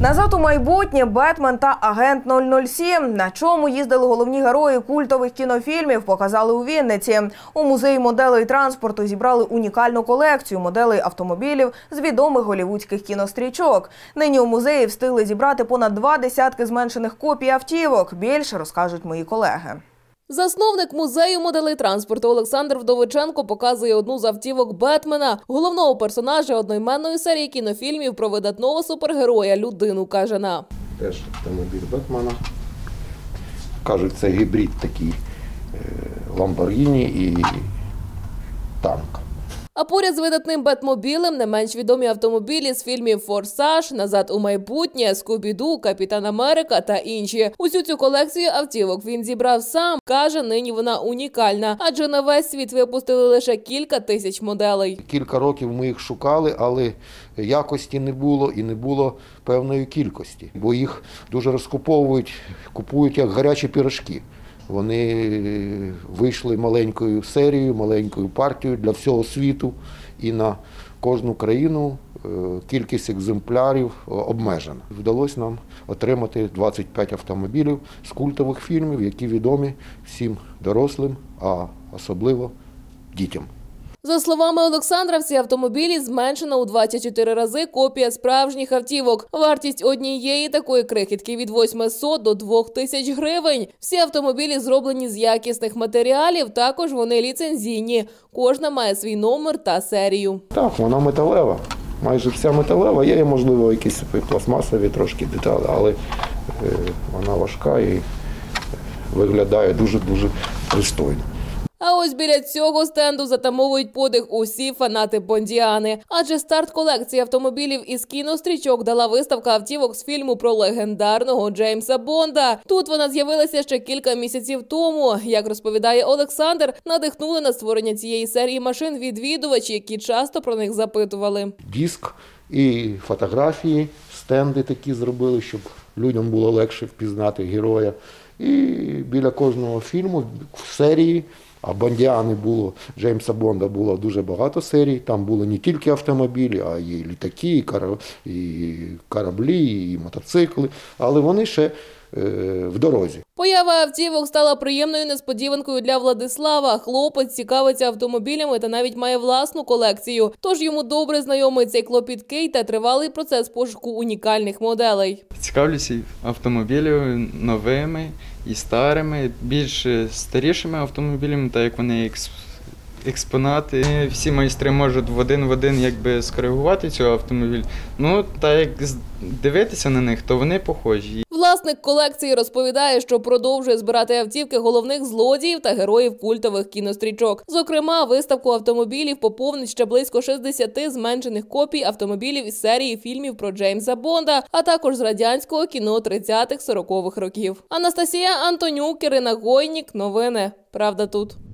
Назад у майбутнє Бетмен та Агент 007. На чому їздили головні герої культових кінофільмів, показали у Вінниці. У музеї моделей транспорту зібрали унікальну колекцію моделей автомобілів з відомих голівудських кінострічок. Нині у музеї встигли зібрати понад два десятки зменшених копій автівок. Більше розкажуть мої колеги. Засновник музею моделей транспорту Олександр Вдовиченко показує одну з автівок Бетмена, головного персонажа одноіменної серії кінофільмів про видатного супергероя людину кажана. Теж автомобіль Бетмена. Кажуть, це гібрид такий Ламборгіні і танк. А поряд з видатним Бетмобілем не менш відомі автомобілі з фільмів Форсаж, Назад у майбутнє, Скубіду, Капітан Америка та інші. Усю цю колекцію автівок він зібрав сам. каже, нині вона унікальна, адже на весь світ випустили лише кілька тисяч моделей. Кілька років ми їх шукали, але якості не було і не було певної кількості, бо їх дуже розкуповують, купують як гарячі пірожки. Вони вийшли маленькою серією, маленькою партією для всього світу і на кожну країну е, кількість екземплярів обмежена. Вдалося нам отримати 25 автомобілів з культових фільмів, які відомі всім дорослим, а особливо дітям. За словами Олександра, всі автомобілі зменшена у 24 рази копія справжніх автівок. Вартість однієї такої крихітки від 800 до 2000 гривень. Всі автомобілі зроблені з якісних матеріалів. Також вони ліцензійні. Кожна має свій номер та серію. Так, вона металева. Майже вся металева. Є, можливо, якісь пластмасові трошки деталі, але е, вона важка і виглядає дуже-дуже пристойно. Ось біля цього стенду затамовують подих усі фанати Бондіани. Адже старт колекції автомобілів із кінострічок дала виставка автівок з фільму про легендарного Джеймса Бонда. Тут вона з'явилася ще кілька місяців тому. Як розповідає Олександр, надихнули на створення цієї серії машин відвідувачі, які часто про них запитували. Диск і фотографії, стенди такі зробили, щоб людям було легше впізнати героя. І біля кожного фільму в серії. А Бондіани було Джеймса Бонда було дуже багато серій. Там були не тільки автомобілі, а й літаки, і, кораблі, і мотоцикли. Але вони ще в дорозі. Поява автівок стала приємною несподіванкою для Владислава. Хлопець цікавиться автомобілями та навіть має власну колекцію. Тож йому добре знайомий цей клопіткий та тривалий процес пошуку унікальних моделей. Цікавлюся автомобілями новими і старими, більш старішими автомобілями, так як вони екс... експонати. Всі майстри можуть в один в один якби скоригувати цього автомобіль. Ну та як дивитися на них, то вони похожі. Власник колекції розповідає, що продовжує збирати автівки головних злодіїв та героїв культових кінострічок. Зокрема, виставку автомобілів поповнить ще близько 60 зменшених копій автомобілів із серії фільмів про Джеймса Бонда, а також з радянського кіно 30-40-х років. Анастасія Антонюк, Ірина Гойнік. Новини. Правда тут.